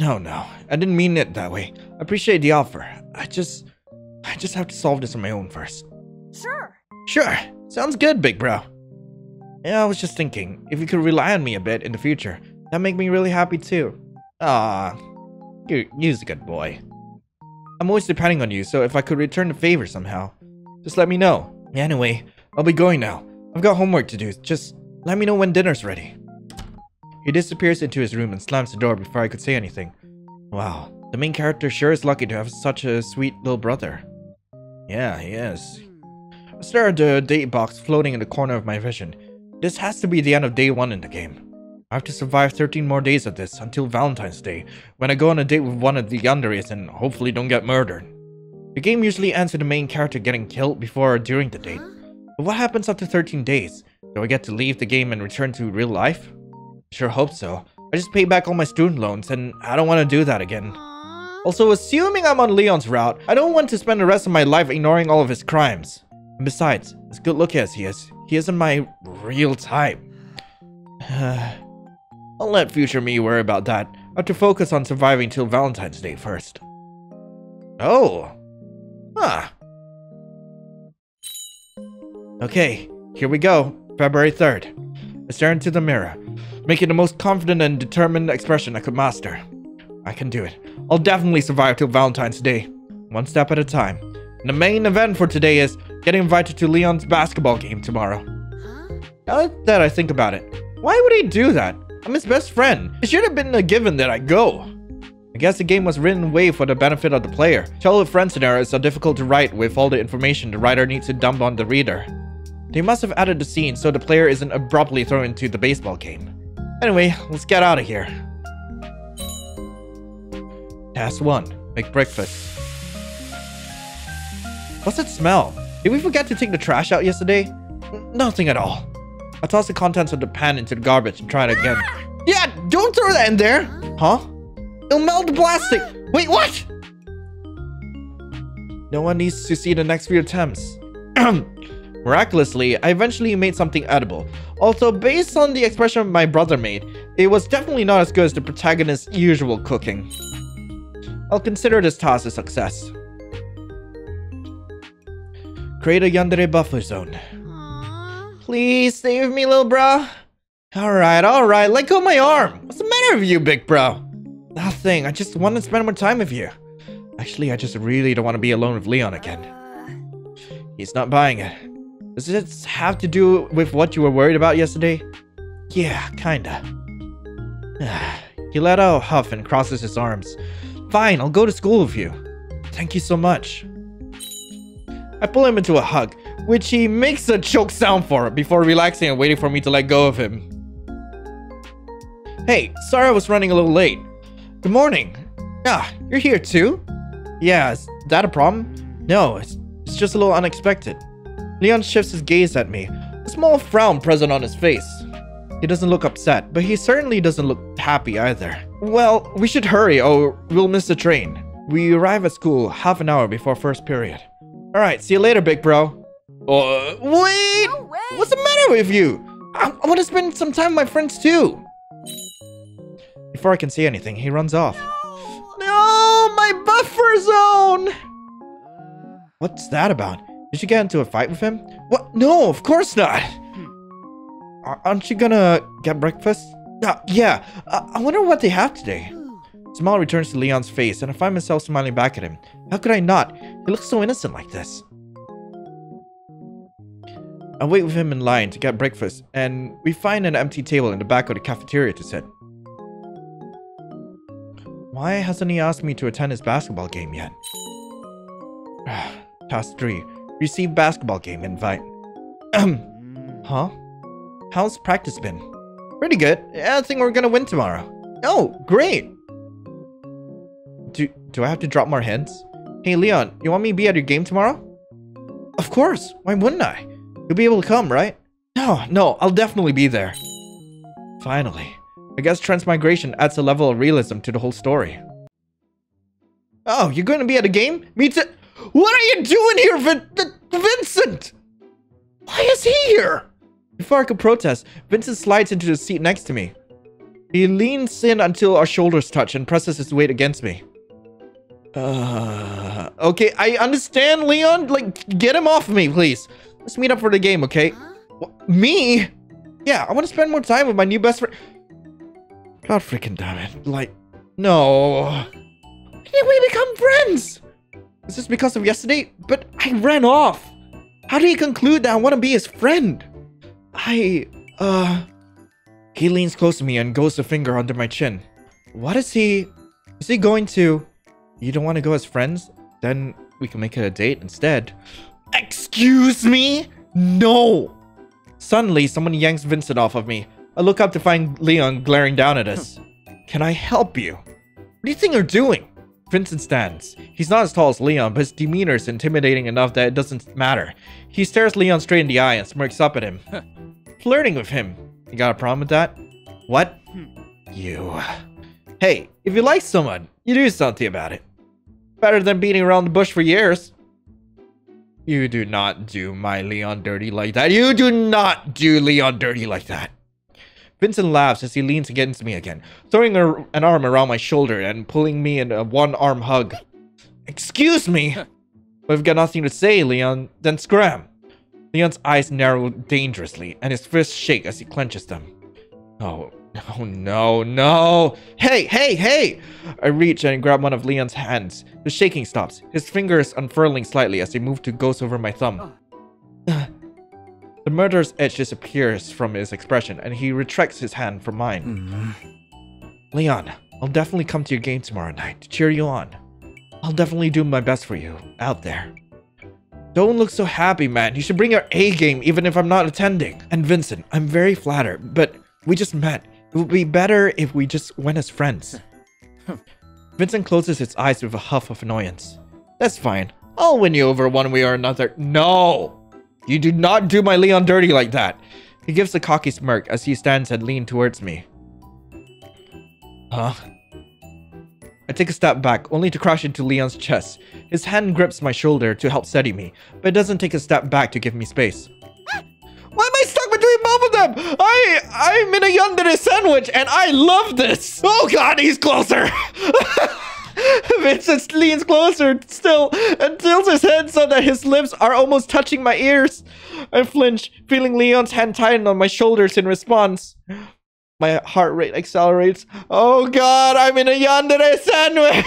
No, no, I didn't mean it that way. I appreciate the offer. I just. I just have to solve this on my own first. sure. Sure, sounds good, big bro. Yeah, I was just thinking, if you could rely on me a bit in the future, that'd make me really happy too. Ah, you're, you're a good boy. I'm always depending on you, so if I could return the favor somehow, just let me know. Anyway, I'll be going now. I've got homework to do. Just let me know when dinner's ready. He disappears into his room and slams the door before I could say anything. Wow, the main character sure is lucky to have such a sweet little brother. Yeah, he is. I stare at the date box floating in the corner of my vision. This has to be the end of day one in the game. I have to survive 13 more days of this until Valentine's Day, when I go on a date with one of the Yanderes and hopefully don't get murdered. The game usually ends with the main character getting killed before or during the date. But what happens after 13 days? Do I get to leave the game and return to real life? Sure hope so. I just paid back all my student loans and I don't want to do that again. Also, assuming I'm on Leon's route, I don't want to spend the rest of my life ignoring all of his crimes. And besides, as good looking as he is, he isn't my real type. [sighs] I'll let future me worry about that. I have to focus on surviving till Valentine's Day first. Oh. Huh. Okay, here we go. February 3rd. I stare into the mirror, making the most confident and determined expression I could master. I can do it. I'll definitely survive till Valentine's Day. One step at a time. And the main event for today is getting invited to Leon's basketball game tomorrow. Huh? Now that I think about it, why would he do that? I'm his best friend. It should have been a given that I go. I guess the game was written way for the benefit of the player. Tell Childhood friend scenarios are difficult to write with all the information the writer needs to dump on the reader. They must have added the scene so the player isn't abruptly thrown into the baseball game. Anyway, let's get out of here. Task 1. Make breakfast. What's that smell? Did we forget to take the trash out yesterday? Nothing at all. I toss the contents of the pan into the garbage and try it again. Yeah, don't throw that in there! Huh? It'll melt the plastic! Wait, what? No one needs to see the next few attempts. [clears throat] Miraculously, I eventually made something edible. Also, based on the expression my brother made, it was definitely not as good as the protagonist's usual cooking. I'll consider this task a success. Create a Yandere buffer zone. Please save me, little bro. Alright, alright, let go of my arm. What's the matter with you, big bro? Nothing, I just want to spend more time with you. Actually, I just really don't want to be alone with Leon again. Uh, He's not buying it. Does this have to do with what you were worried about yesterday? Yeah, kinda. [sighs] he let out a huff and crosses his arms. Fine, I'll go to school with you. Thank you so much. I pull him into a hug, which he makes a choke sound for before relaxing and waiting for me to let go of him. Hey, sorry I was running a little late. Good morning. Ah, you're here too? Yeah, is that a problem? No, it's, it's just a little unexpected. Leon shifts his gaze at me, a small frown present on his face. He doesn't look upset, but he certainly doesn't look happy either. Well, we should hurry or we'll miss the train. We arrive at school half an hour before first period. Alright, see you later, big bro. Uh, wait! no way. What's the matter with you? I, I want to spend some time with my friends too. Before I can say anything, he runs off. No. No, my buffer zone! What's that about? Did you get into a fight with him? What? No, of course not. Aren't you gonna get breakfast? Uh, yeah, uh, I wonder what they have today. Smile returns to Leon's face, and I find myself smiling back at him. How could I not? He looks so innocent like this. I wait with him in line to get breakfast, and we find an empty table in the back of the cafeteria to sit. Why hasn't he asked me to attend his basketball game yet? [sighs] Task 3. Receive basketball game invite. [clears throat] huh? How's practice been? Pretty good. I think we're gonna win tomorrow. Oh, great. Do do I have to drop more hints? Hey Leon, you want me to be at your game tomorrow? Of course. Why wouldn't I? You'll be able to come, right? No, no, I'll definitely be there. Finally. I guess transmigration adds a level of realism to the whole story. Oh, you're going to be at a game? Me too. What are you doing here, Vin- Vin- Vincent? Why is he here? Before I could protest, Vincent slides into the seat next to me. He leans in until our shoulders touch and presses his weight against me. Uh, okay, I understand, Leon. Like, get him off me, please. Let's meet up for the game, okay? Huh? Me? Yeah, I want to spend more time with my new best friend. God freaking damn it. Like, no. Why did we become friends? Is this because of yesterday? But I ran off. How do you conclude that I want to be his friend? I, uh... He leans close to me and goes a finger under my chin. What is he... Is he going to... You don't want to go as friends? Then we can make it a date instead. Excuse me? No! Suddenly, someone yanks Vincent off of me. I look up to find Leon glaring down at us. Can I help you? What do you think you're doing? Vincent stands. He's not as tall as Leon, but his demeanor is intimidating enough that it doesn't matter. He stares Leon straight in the eye and smirks up at him. Flirting with him. You got a problem with that? What? Hmm. You. Hey, if you like someone, you do something about it. Better than beating around the bush for years. You do not do my Leon dirty like that. You do not do Leon dirty like that. Vincent laughs as he leans against me again, throwing a, an arm around my shoulder and pulling me in a one arm hug. Excuse me? We've got nothing to say, Leon. Then scram. Leon's eyes narrow dangerously, and his fists shake as he clenches them. Oh, no, [laughs] oh, no, no. Hey, hey, hey! I reach and grab one of Leon's hands. The shaking stops, his fingers unfurling slightly as they move to ghost over my thumb. [sighs] the murderous edge disappears from his expression, and he retracts his hand from mine. Mm-hmm. Leon, I'll definitely come to your game tomorrow night to cheer you on. I'll definitely do my best for you out there. Don't look so happy, man. You should bring your A game even if I'm not attending. And Vincent, I'm very flattered, but we just met. It would be better if we just went as friends. [laughs] Vincent closes his eyes with a huff of annoyance. That's fine. I'll win you over one way or another. No! You do not do my Leon dirty like that. He gives a cocky smirk as he stands and leans towards me. Huh? I take a step back, only to crash into Leon's chest. His hand grips my shoulder to help steady me, but it doesn't take a step back to give me space. Why am I stuck between both of them? I I'm in a yandere sandwich and I love this. Oh god, he's closer. [laughs] Vincent leans closer still and tilts his head so that his lips are almost touching my ears. I flinch, feeling Leon's hand tighten on my shoulders in response. My heart rate accelerates. Oh god, I'm in a yandere sandwich!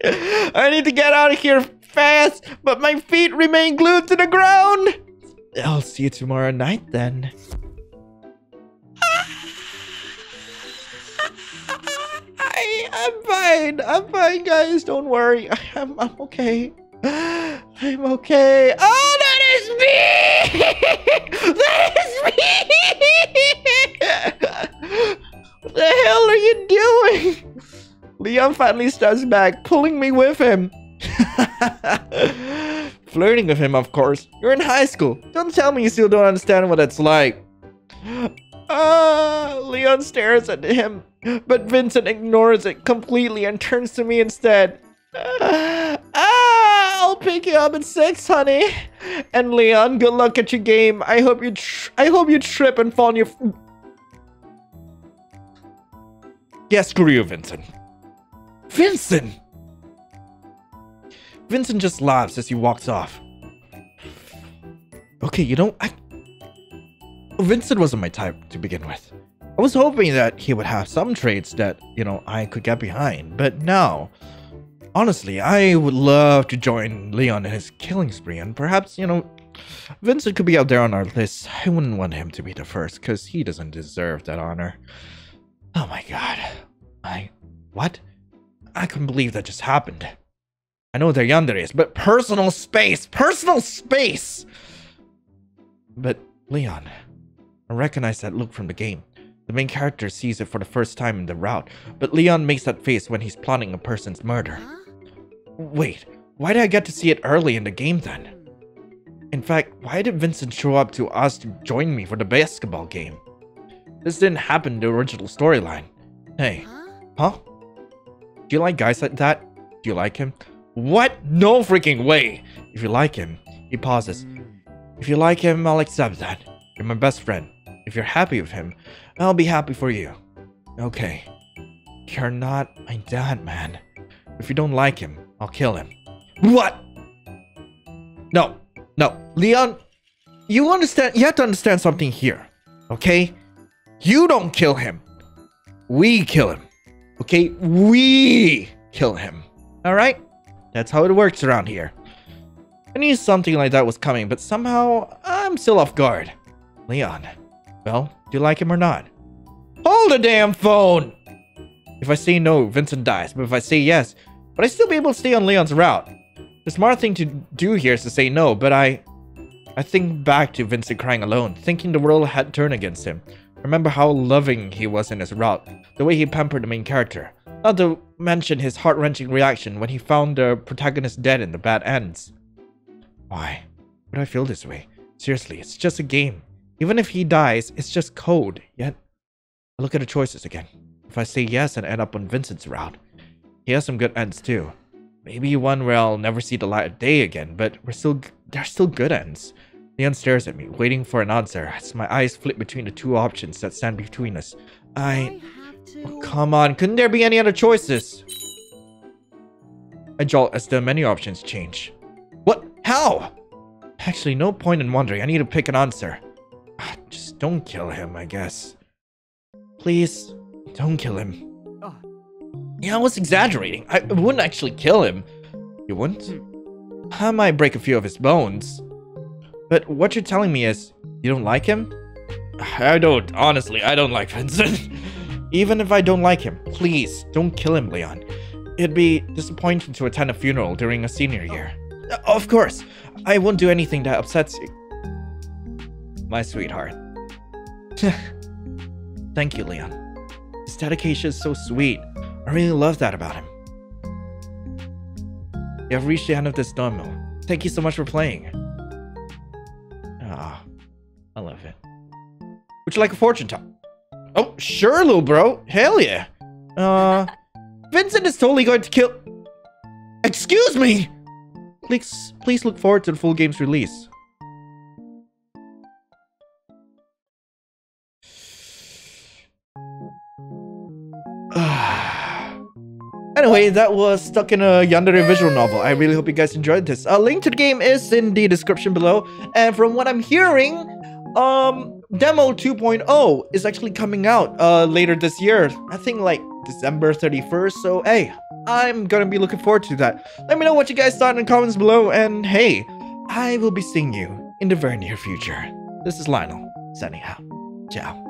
[laughs] I need to get out of here fast, but my feet remain glued to the ground! I'll see you tomorrow night then. I, I'm fine. I'm fine, guys. Don't worry. I'm, I'm okay. I'm okay. Oh, that is me! [laughs] that is me! what the hell are you doing? Leon finally starts back, pulling me with him. [laughs] Flirting with him, of course. You're in high school. Don't tell me you still don't understand what it's like. [gasps] Ah, Leon stares at him, but Vincent ignores it completely and turns to me instead. [sighs] Ah, I'll pick you up at six, honey. And Leon, good luck at your game. I hope you, I hope you trip and fall on your. Yeah, screw you, Vincent. Vincent. Vincent just laughs as he walks off. Okay, you know, I. Vincent wasn't my type to begin with. I was hoping that he would have some traits that, you know, I could get behind, but no. Honestly, I would love to join Leon in his killing spree, and perhaps, you know, Vincent could be out there on our list. I wouldn't want him to be the first, because he doesn't deserve that honor. Oh my god. I. What? I couldn't believe that just happened. I know they're yanderes, but personal space! Personal space! But, Leon, I recognize that look from the game. The main character sees it for the first time in the route, but Leon makes that face when he's plotting a person's murder. Huh? Wait, why did I get to see it early in the game then? In fact, why did Vincent show up to us to join me for the basketball game? This didn't happen in the original storyline. Hey, Huh? huh? Do you like guys like that? Do you like him? What? No freaking way! If you like him, he pauses. If you like him, I'll accept that. You're my best friend. If you're happy with him, I'll be happy for you. Okay. You're not my dad, man. If you don't like him, I'll kill him. What? No, no, Leon, you understand, you have to understand something here, okay? You don't kill him. We kill him. Okay? We kill him. Alright? That's how it works around here. I knew something like that was coming, but somehow I'm still off guard. Leon, well, do you like him or not? Hold the damn phone! If I say no, Vincent dies, but if I say yes, would I still be able to stay on Leon's route? The smart thing to do here is to say no, but I... I think back to Vincent crying alone, thinking the world had turned against him. Remember how loving he was in his route, the way he pampered the main character. Not to mention his heart-wrenching reaction when he found the protagonist dead in the bad ends. Why? Do I feel this way? Seriously, it's just a game. Even if he dies, it's just code. Yet, I look at the choices again. If I say yes and end up on Vincent's route, he has some good ends too. Maybe one where I'll never see the light of day again, but we're still they're still good ends. Leon stares at me, waiting for an answer as my eyes flip between the two options that stand between us. I. Oh, come on, couldn't there be any other choices? I jolt as the menu options change. What? How? Actually, no point in wondering. I need to pick an answer. Ah, Just don't kill him, I guess. Please, don't kill him. Ah. Yeah, I was exaggerating. I wouldn't actually kill him. You wouldn't? I might break a few of his bones. But what you're telling me is, you don't like him? I don't. Honestly, I don't like Vincent. [laughs] Even if I don't like him, please don't kill him, Leon. It'd be disappointing to attend a funeral during a senior year. Uh, Of course, I won't do anything that upsets you. My sweetheart. [laughs] Thank you, Leon. His dedication is so sweet. I really love that about him. You have reached the end of this demo. Thank you so much for playing. Ah, I love it. Would you like a fortune tell? Oh, sure, little bro. Hell yeah. Uh, Vincent is totally going to kill. Excuse me. Please, please look forward to the full game's release. [sighs] Anyway, that was Stuck in a Yandere visual novel. I really hope you guys enjoyed this. A link to the game is in the description below. And from what I'm hearing, um, demo 2.0 is actually coming out uh later this year. I think like December 31st. So hey, I'm gonna be looking forward to that. Let me know what you guys thought in the comments below. And hey, I will be seeing you in the very near future. This is Lionel, signing out. Ciao.